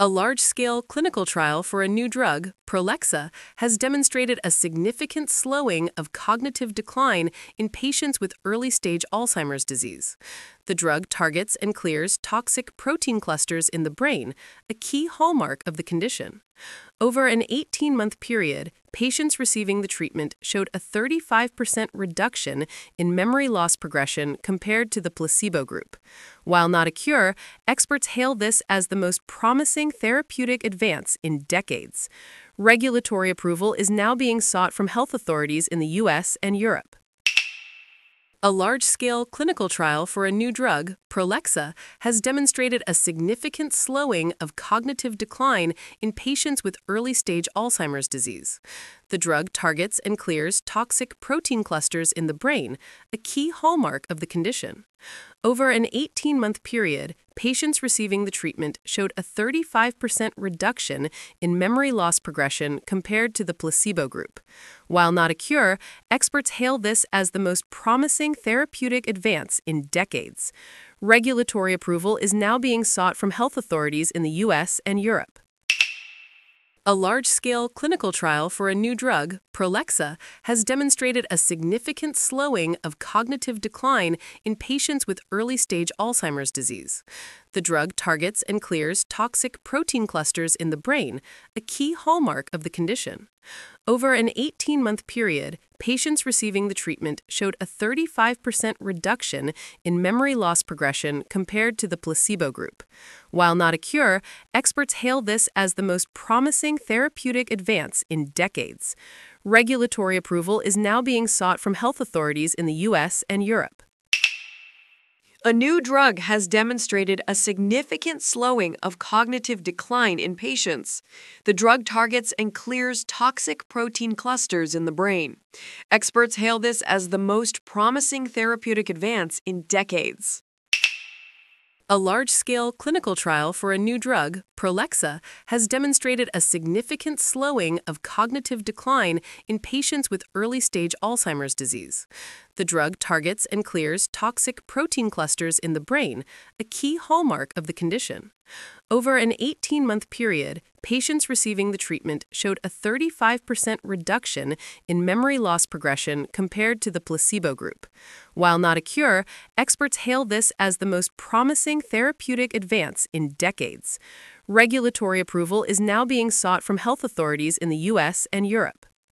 A large scale clinical trial for a new drug, Prolexa, has demonstrated a significant slowing of cognitive decline in patients with early stage Alzheimer's disease. The drug targets and clears toxic protein clusters in the brain, a key hallmark of the condition. Over an 18 month period, patients receiving the treatment showed a 35% reduction in memory loss progression compared to the placebo group. While not a cure, experts hail this as the most promising therapeutic advance in decades. Regulatory approval is now being sought from health authorities in the US and Europe. A large scale clinical trial for a new drug, Prolexa, has demonstrated a significant slowing of cognitive decline in patients with early stage Alzheimer's disease. The drug targets and clears toxic protein clusters in the brain, a key hallmark of the condition. Over an 18 month period, patients receiving the treatment showed a 35% reduction in memory loss progression compared to the placebo group. While not a cure, experts hail this as the most promising therapeutic advance in decades. Regulatory approval is now being sought from health authorities in the US and Europe. A large scale clinical trial for a new drug, Prolexa, has demonstrated a significant slowing of cognitive decline in patients with early stage Alzheimer's disease. The drug targets and clears toxic protein clusters in the brain, a key hallmark of the condition. Over an 18 month period, patients receiving the treatment showed a 35% reduction in memory loss progression compared to the placebo group. While not a cure, experts hail this as the most promising therapeutic advance in decades. Regulatory approval is now being sought from health authorities in the US and Europe. A new drug has demonstrated a significant slowing of cognitive decline in patients. The drug targets and clears toxic protein clusters in the brain. Experts hail this as the most promising therapeutic advance in decades. A large scale clinical trial for a new drug, Prolexa, has demonstrated a significant slowing of cognitive decline in patients with early stage Alzheimer's disease. The drug targets and clears toxic protein clusters in the brain, a key hallmark of the condition. Over an 18 month period, patients receiving the treatment showed a 35% reduction in memory loss progression compared to the placebo group. While not a cure, experts hail this as the most promising therapeutic advance in decades. Regulatory approval is now being sought from health authorities in the US and Europe.